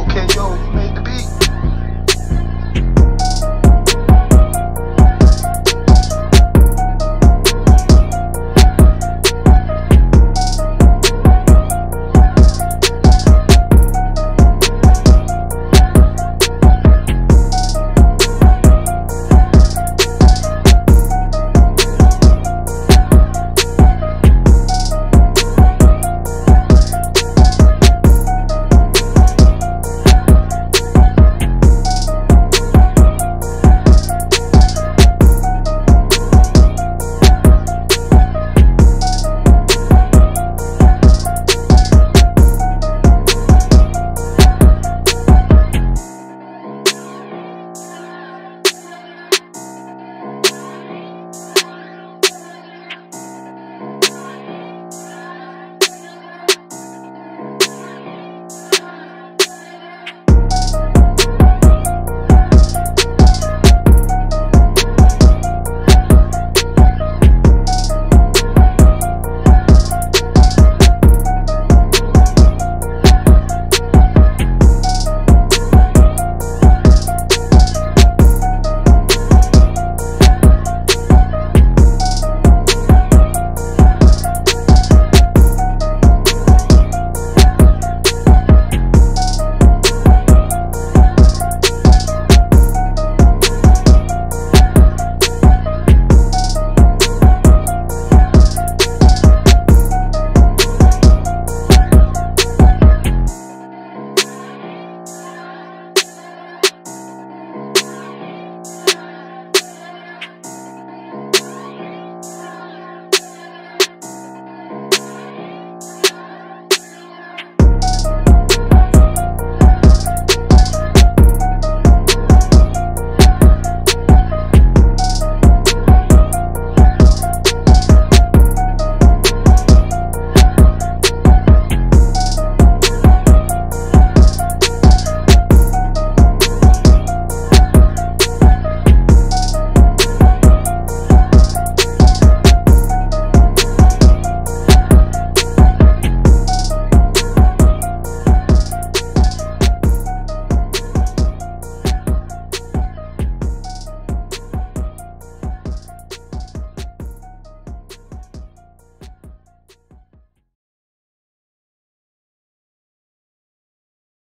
okay, yo, man.